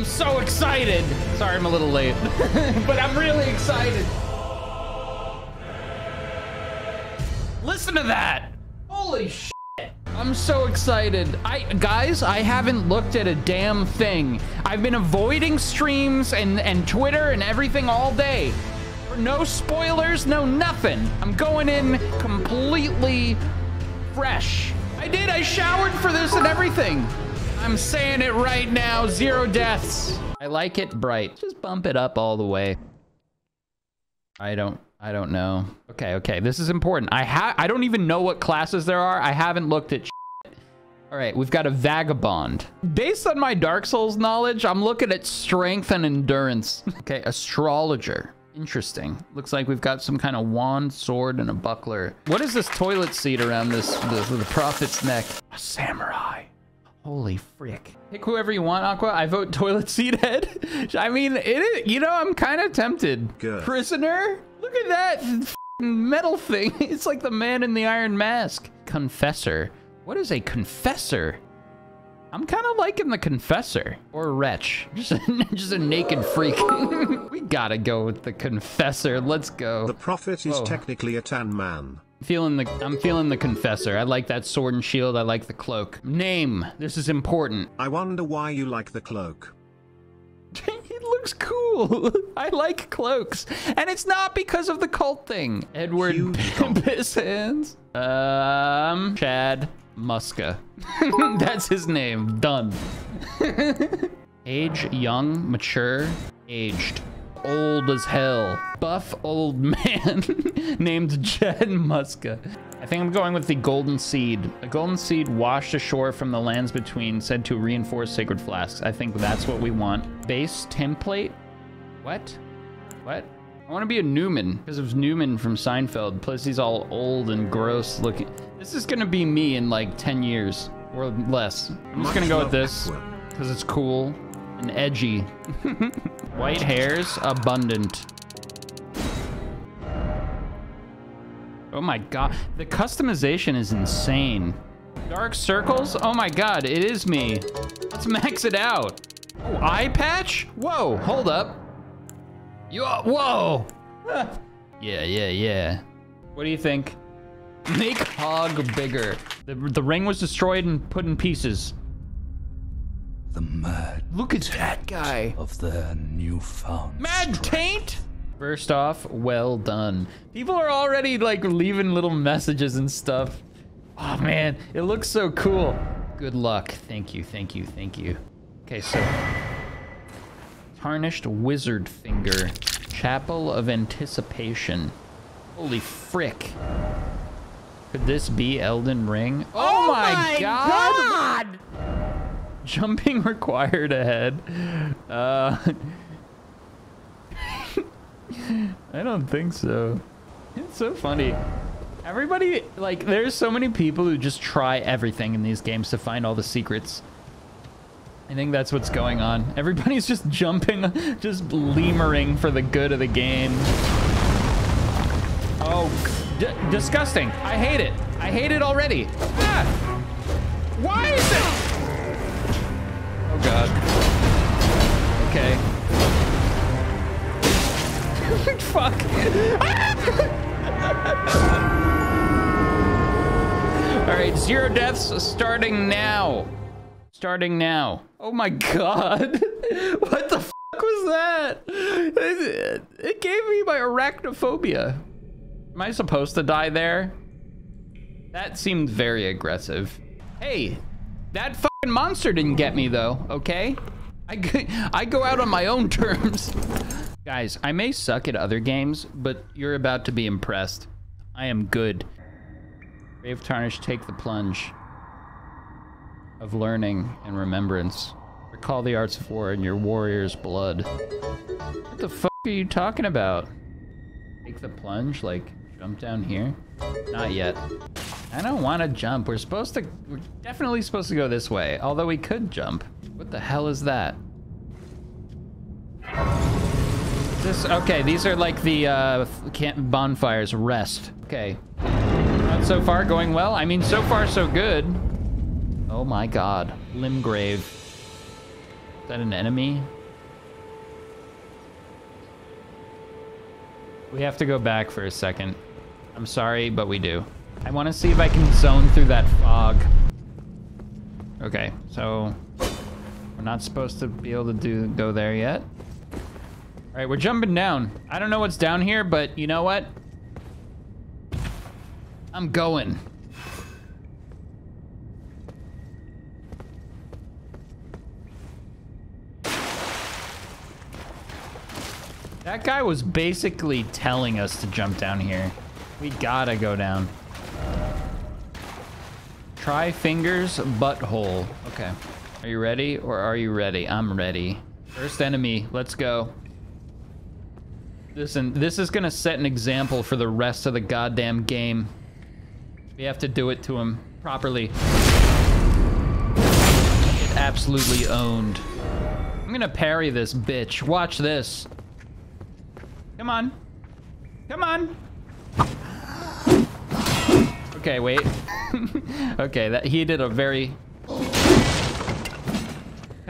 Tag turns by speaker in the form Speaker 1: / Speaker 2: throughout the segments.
Speaker 1: I'm so excited. Sorry, I'm a little late, but I'm really excited. Listen to that. Holy shit. I'm so excited. I guys, I haven't looked at a damn thing. I've been avoiding streams and and Twitter and everything all day. No spoilers, no nothing. I'm going in completely fresh. I did. I showered for this and everything. I'm saying it right now. Zero deaths. I like it bright. Just bump it up all the way. I don't I don't know. Okay, okay. This is important. I ha I don't even know what classes there are. I haven't looked at shit. All right, we've got a vagabond. Based on my Dark Souls knowledge, I'm looking at strength and endurance. okay, astrologer. Interesting. Looks like we've got some kind of wand, sword, and a buckler. What is this toilet seat around this the, the prophet's neck? A samurai. Holy frick. Pick whoever you want, Aqua. I vote toilet seat head. I mean, it is, you know, I'm kind of tempted.
Speaker 2: Good.
Speaker 1: Prisoner? Look at that metal thing. It's like the man in the iron mask. Confessor. What is a confessor? I'm kind of liking the confessor or wretch. Just a, just a naked freak. we gotta go with the confessor. Let's go.
Speaker 2: The prophet is
Speaker 1: Whoa.
Speaker 2: technically a tan man.
Speaker 1: Feeling the I'm feeling the confessor. I like that sword and shield. I like the cloak. Name. This is important.
Speaker 2: I wonder why you like the cloak.
Speaker 1: it looks cool. I like cloaks. And it's not because of the cult thing. Edward
Speaker 2: Huge gulp.
Speaker 1: Piss Hands. Um Chad Muska. That's his name. Done. Age young, mature, aged. Old as hell. Buff old man named Chad Muska. I think I'm going with the golden seed. A golden seed washed ashore from the lands between, said to reinforce sacred flasks. I think that's what we want. Base template? What? What? I want to be a Newman because was Newman from Seinfeld. Plus, he's all old and gross looking. This is gonna be me in like 10 years or less. I'm just gonna go with this because it's cool and edgy. White hairs, abundant. Oh my god, the customization is insane. Dark circles? Oh my god, it is me. Let's max it out. Oh, eye patch? Whoa, hold up. You, whoa. yeah, yeah, yeah. What do you think? Make hog bigger. The, the ring was destroyed and put in pieces.
Speaker 3: The mad
Speaker 1: Look at that guy.
Speaker 3: of their newfound
Speaker 1: Mad taint? First off, well done. People are already like leaving little messages and stuff. Oh man, it looks so cool. Good luck. Thank you, thank you, thank you. Okay, so tarnished wizened finger, chapel of anticipation. Holy frick. Could this be Elden Ring? Oh, oh my, god! Jumping required ahead. Uh, I don't think so. It's so funny. Everybody, like, there's so many people who just try everything in these games to find all the secrets. I think that's what's going on. Everybody's just jumping, just lemering for the good of the game. Oh, disgusting. I hate it. I hate it already. Ah! Why is it? Oh, God. Okay. Fuck. All right, zero deaths starting now. Starting now. Oh my god. What the fuck was that? It, it gave me my arachnophobia. Am I supposed to die there? That seemed very aggressive. Hey, that monster didn't get me though, okay? I I go out on my own terms. Guys, I may suck at other games, but you're about to be impressed. I am good. Brave Tarnish, take the plunge of learning and remembrance. Recall the arts of war in your warrior's blood. What the fuck are you talking about? Take the plunge? Like, jump down here? Not yet. I don't want to jump. We're supposed to... We're definitely supposed to go this way. Although we could jump. What the hell is that? This... Okay, these are like the uh, camp bonfires. Rest. Okay. Not so far going well. I mean, so far so good. Oh my god. Limgrave. Is that an enemy? We have to go back for a second. I'm sorry, but we do. I want to see if I can zone through that fog. Okay, so we're not supposed to be able to do go there yet. All right, we're jumping down. I don't know what's down here, but you know what? I'm going. That guy was basically telling us to jump down here. We gotta go down. Try fingers, butthole. Okay. Are you ready or are you ready? I'm ready. First enemy, let's go. Listen, this is gonna set an example for the rest of the goddamn game. We have to do it to him properly. Get absolutely owned. I'm gonna parry this bitch. Watch this. Come on. Come on. Okay, wait. okay, that he did a very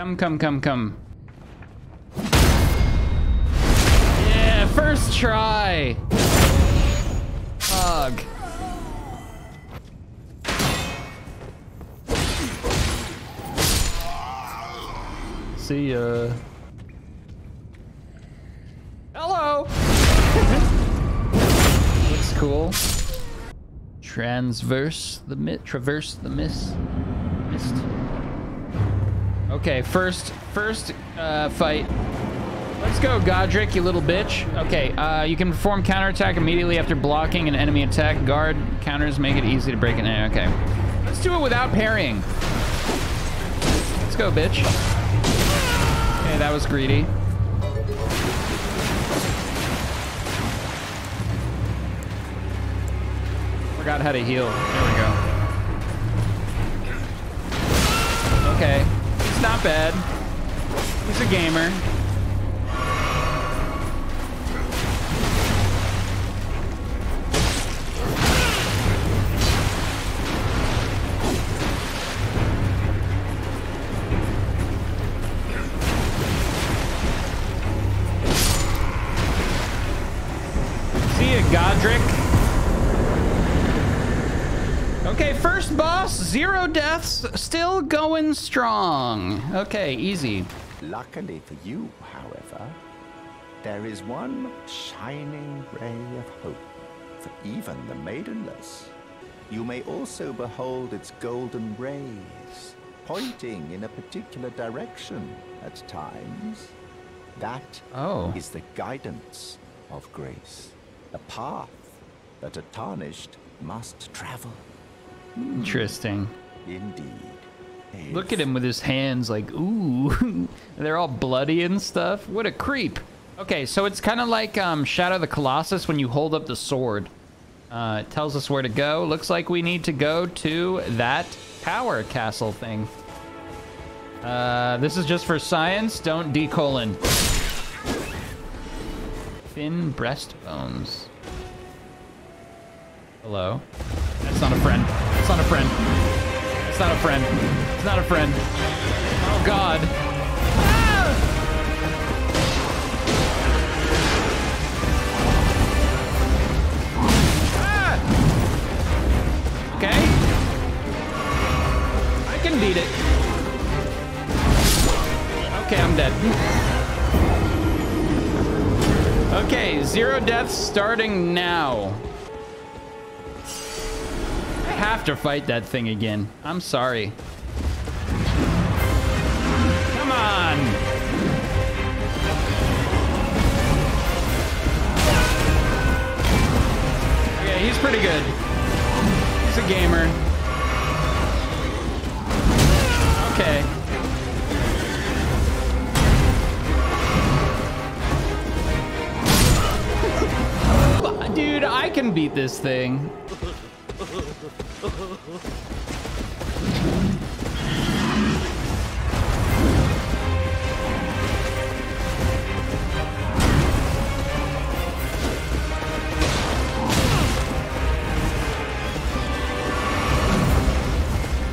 Speaker 1: Come, come, come, come. Yeah, first try. Hug. See ya. Hello. Looks cool. Transverse the mist. Traverse the mist. Mist. Okay, first, first uh, fight. Let's go, Godrick, you little bitch. Okay, uh, you can perform counterattack immediately after blocking an enemy attack. Guard counters make it easy to break an it. Okay, let's do it without parrying. Let's go, bitch. Okay, that was greedy. Forgot how to heal. There we go. Okay. He's not bad. He's a gamer. Godrick. Okay, first boss, zero deaths, still going strong. Okay, easy.
Speaker 4: Luckily for you, however, there is one shining ray of hope for even the maidenless. You may also behold its golden rays, pointing in a particular direction at times. That
Speaker 1: Oh.
Speaker 4: is the guidance of grace, the path that a tarnished must travel.
Speaker 1: Interesting.
Speaker 4: Indeed.
Speaker 1: Look at him with his hands like, ooh. They're all bloody and stuff. What a creep. Okay, so it's kind of like um, Shadow of the Colossus when you hold up the sword. Uh, it tells us where to go. Looks like we need to go to that power castle thing. Uh, this is just for science. Don't decolon. Fin breastbones. Hello. That's not a friend. Not a friend. It's not a friend. It's not a friend. Oh God. Ah! Okay. I can beat it. Okay, I'm dead. Okay, zero deaths starting now. Have to fight that thing again. I'm sorry. Come on. Okay, he's pretty good. He's a gamer. Okay. Dude, I can beat this thing.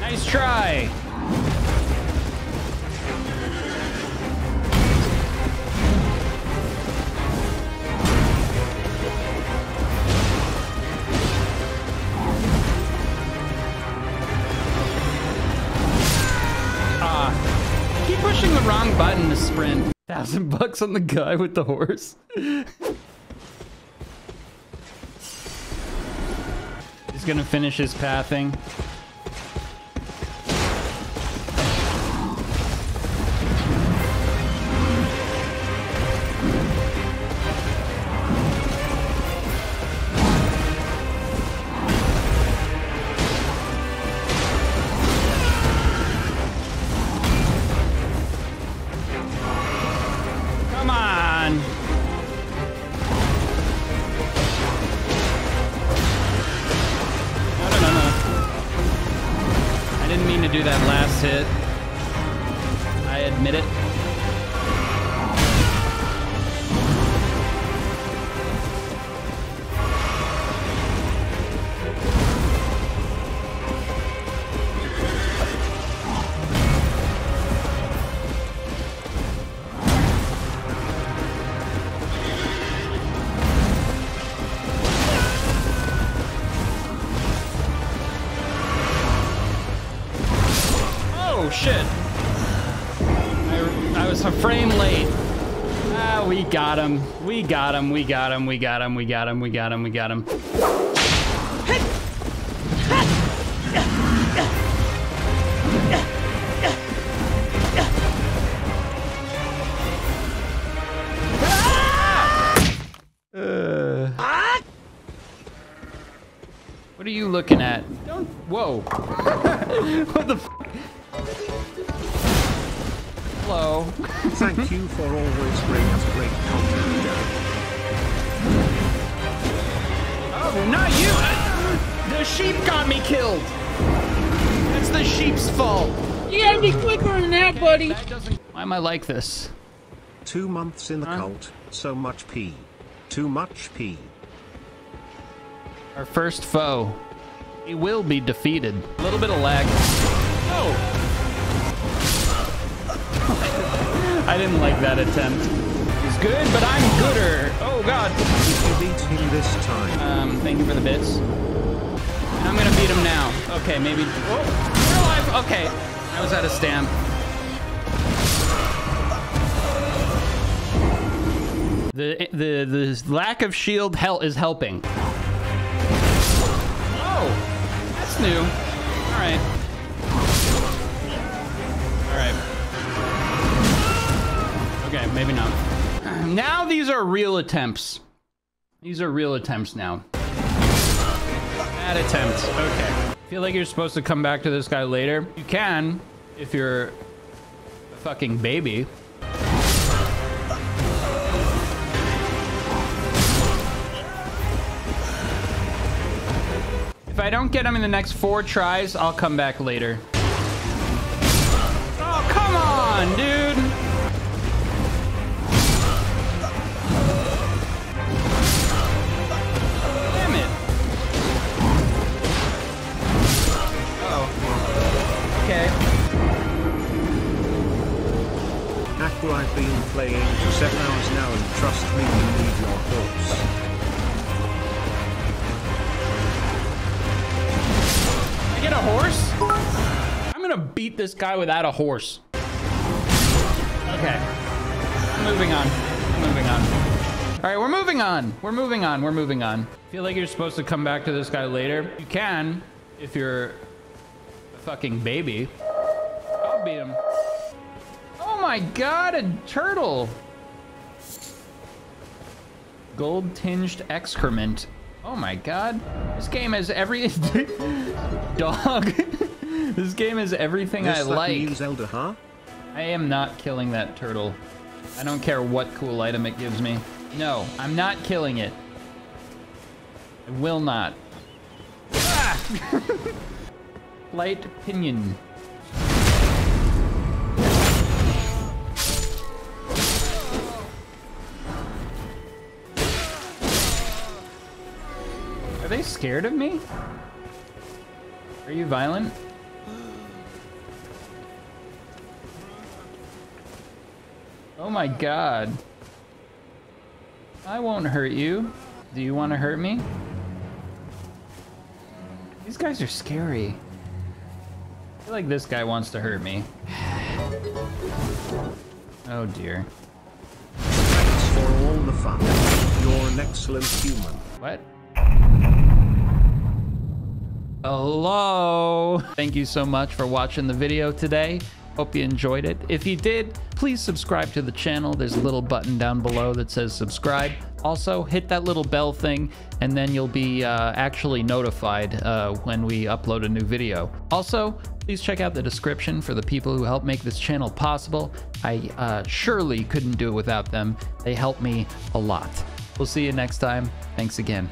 Speaker 1: Nice try. Thousand bucks on the guy with the horse. He's gonna finish his pathing. Him. We got him. We got him. We got him. We got him. We got him. We got him. Uh. What are you looking at? Don't. Whoa. what the? F Hello.
Speaker 2: Thank you for always bringing us great
Speaker 1: The sheep got me killed. It's the sheep's fault.
Speaker 5: You gotta be quicker than that, buddy.
Speaker 1: Why am I like this?
Speaker 2: Two months in the
Speaker 1: Huh?
Speaker 2: cult, so much pee. Too much pee.
Speaker 1: Our first foe. He will be defeated. A little bit of lag. Oh! I didn't like that attempt. He's good, but I'm gooder. Oh god.
Speaker 2: You beat him this time.
Speaker 1: Um, thank you for the bits. I'm gonna beat him now. Okay, maybe. Oh, alive. Okay, I was out of stamp. The the the lack of shield hel is helping. Oh, that's new. All right. All right. Okay, maybe not. Now these are real attempts. These are real attempts now. Bad attempts. Okay. Feel like you're supposed to come back to this guy later. You can, if you're a fucking baby. If I don't get him in the next four tries, I'll come back later. Oh, come on, dude.
Speaker 2: Playing for seven hours now and trust me, you need your horse.
Speaker 1: I get a horse? I'm gonna beat this guy without a horse. Okay. Moving on. Moving on. All right, we're moving on. We're moving on. We're moving on. Feel like you're supposed to come back to this guy later. You can, if you're a fucking baby. I'll beat him. Oh my god, a turtle. Gold tinged excrement. Oh my god. This game has every dog. this game has everything
Speaker 2: This
Speaker 1: I like.
Speaker 2: new Zelda, huh?
Speaker 1: I am not killing that turtle. I don't care what cool item it gives me. No, I'm not killing it. I will not. Ah! Light pinion. Scared of me? Are you violent? Oh my god. I won't hurt you. Do you want to hurt me? These guys are scary. I feel like this guy wants to hurt me. Oh dear.
Speaker 2: Thanks for all the fun. You're an excellent human.
Speaker 1: What? Hello. Thank you so much for watching the video today. Hope you enjoyed it. If you did, please subscribe to the channel. There's a little button down below that says subscribe. Also, hit that little bell thing, and then you'll be uh, actually notified uh, when we upload a new video. Also, please check out the description for the people who help make this channel possible. I uh, surely couldn't do it without them. They help me a lot. We'll see you next time. Thanks again.